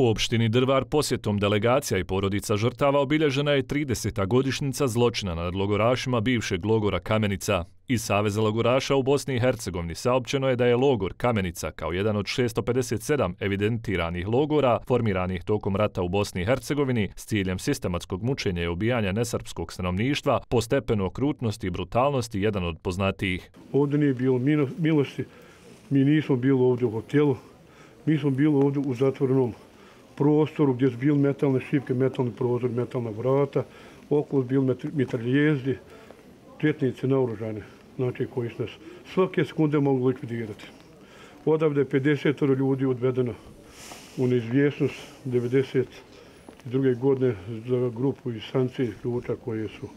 U opštini Drvar posjetom delegacija i porodica žrtava obilježena je 30. godišnica zločina nad logorašima bivšeg logora Kamenica. Iz Saveza logoraša u Bosni i Hercegovini saopćeno je da je logor Kamenica kao jedan od 657 evidentiranih logora formiranih tokom rata u Bosni i Hercegovini s ciljem sistematskog mučenja i ubijanja nesrpskog stanovništva po stepenu okrutnosti i brutalnosti jedan od poznatijih. Ovdje nije bilo milosti, mi nismo bilo ovdje u hotelu, mi smo bilo ovdje u zatvorenom prostoru gdje su bili metalne šipke, metalni prozor, metalna vrata, okolo su bili mitraljezdi, četnici naoružane, znači koji su nas svake sekunde mogli likvidirati. Odavde je 50 ljudi odvedeno u neizvjesnost 92. godine za grupu iz Sanci ključa koje su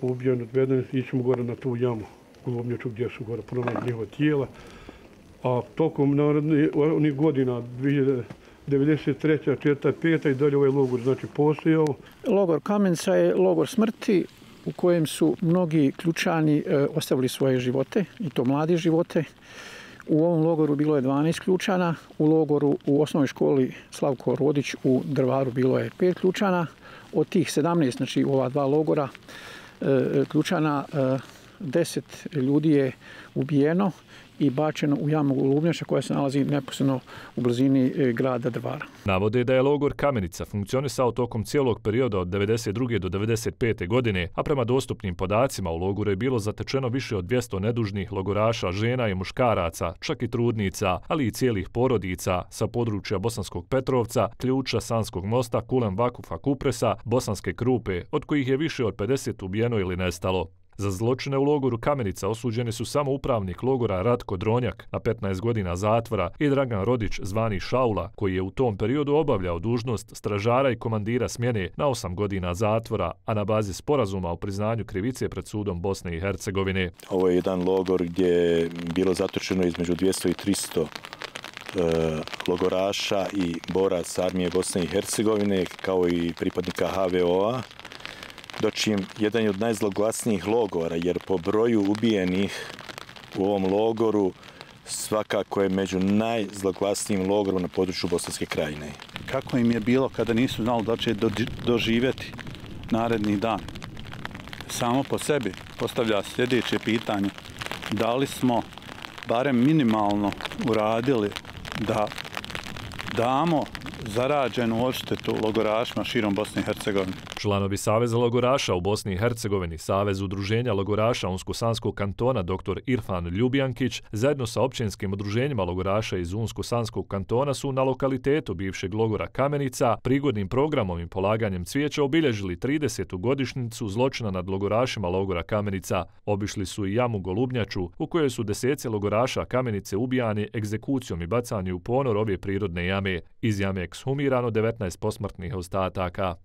ubijeni odvedeni. Ićemo gore na tu jamu Globnjaču gdje su gore pronađeni njihova tijela. A tokom onih godina, 93. 45. i dalje ovaj logor znači postojao. Logor Kamenca je logor smrti u kojem su mnogi ključani e, ostavili svoje živote i to mladi živote. U ovom logoru bilo je 12 ključana, u logoru u osnovnoj školi Slavko Rodić u Drvaru bilo je 5 ključana. Od tih 17, znači u ova dva logora e, e ključana, e, deset ljudi je ubijeno i bačeno u jamu Lubnjaša koja se nalazi neposredno u blizini e, grada Drvara. Navode da je logor Kamenica funkcionisao tokom cijelog perioda od 92. do 95. godine, a prema dostupnim podacima u logoru je bilo zatečeno više od 200 nedužnih logoraša, žena i muškaraca, čak i trudnica, ali i cijelih porodica sa područja Bosanskog Petrovca, Ključa, Sanskog mosta, Kulem Vakufa Kupresa, Bosanske Krupe, od kojih je više od 50 ubijeno ili nestalo. Za zločine u logoru Kamenica osuđeni su samo upravnik logora Ratko Dronjak na 15 godina zatvora i Dragan Rodić zvani Šaula, koji je u tom periodu obavljao dužnost stražara i komandira smjene na 8 godina zatvora, a na bazi sporazuma o priznanju krivice pred sudom Bosne i Hercegovine. Ovo je jedan logor gdje je bilo zatočeno između 200 i 300 e, logoraša i boraca armije Bosne i Hercegovine, kao i pripadnika HVO-a dočim jedan od najzloglasnijih logora, jer po broju ubijenih u ovom logoru svakako je među najzloglasnijim logorom na području Bosanske krajine. Kako im je bilo kada nisu znali da će doživjeti naredni dan? Samo po sebi postavlja sljedeće pitanje. Da li smo barem minimalno uradili da damo zarađenu odštetu logorašima širom Bosne i Hercegovine. Članovi Saveza logoraša u Bosni i Hercegovini, Savez udruženja logoraša Unsko-Sanskog kantona dr. Irfan Ljubijankić, zajedno sa općinskim udruženjima logoraša iz Unsko-Sanskog kantona su na lokalitetu bivšeg logora Kamenica prigodnim programom i polaganjem cvijeća obilježili 30. godišnicu zločina nad logorašima logora Kamenica. Obišli su i jamu Golubnjaču, u kojoj su deseci logoraša Kamenice ubijani egzekucijom i bacani u ponor ove prirodne jame. Iz jame ekshumirano 19 posmrtnih ostataka.